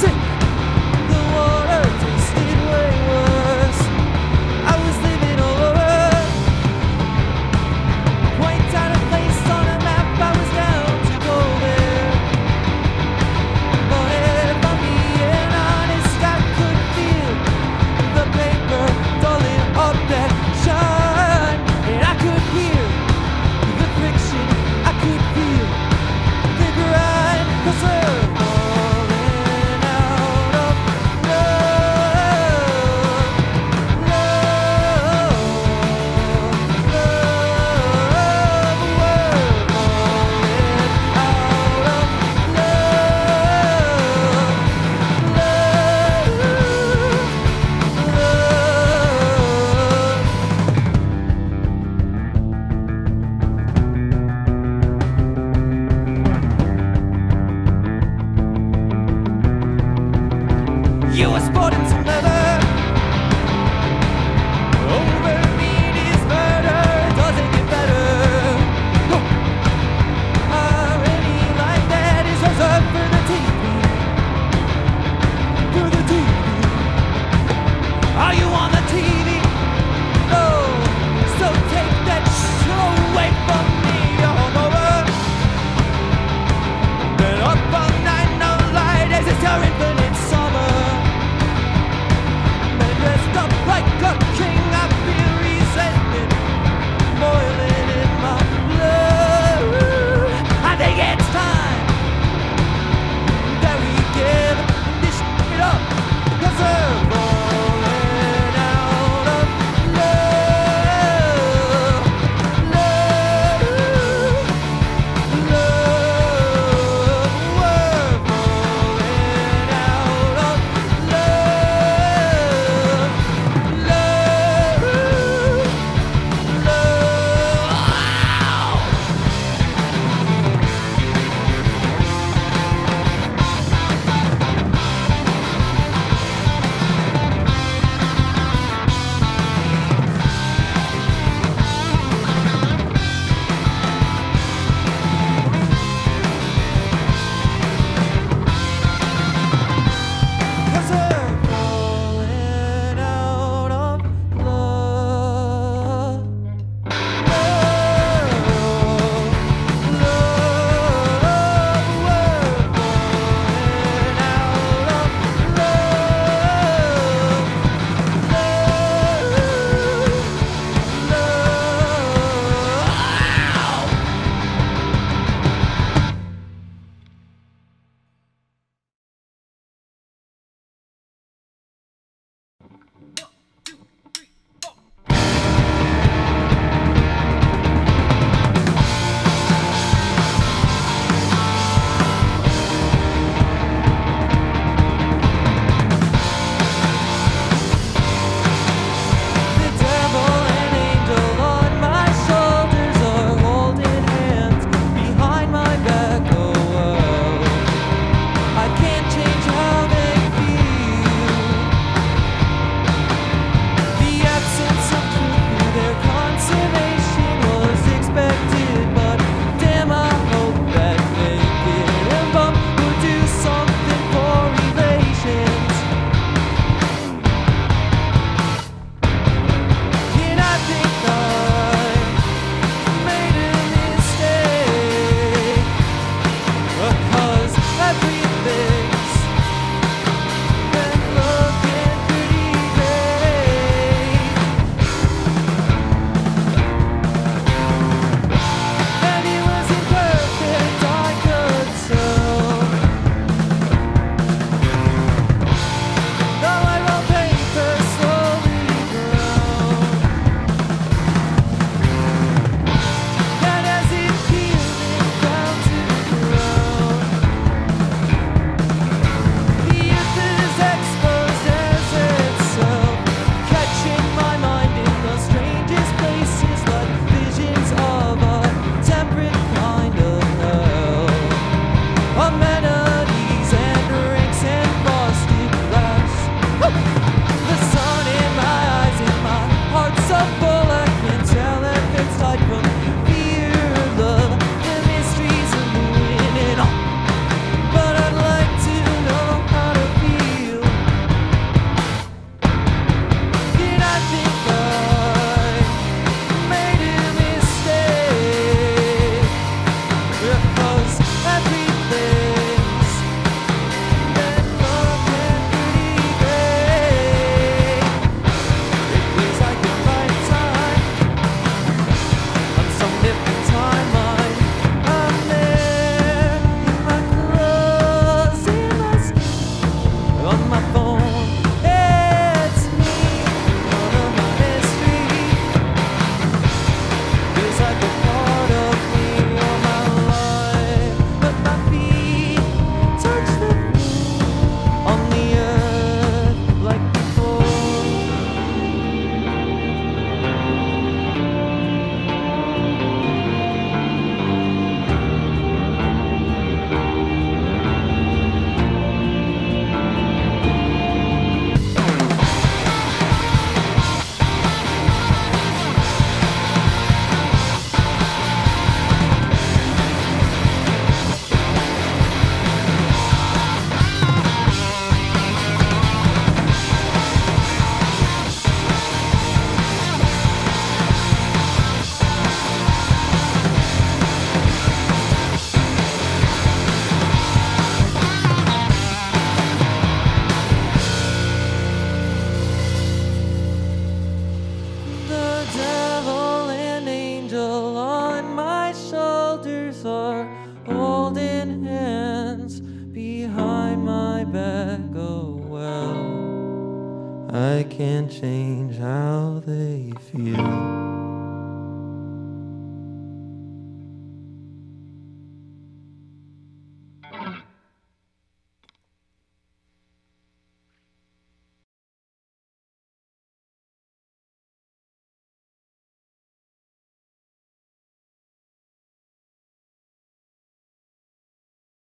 sick. I can't change how they feel.